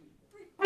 two. three.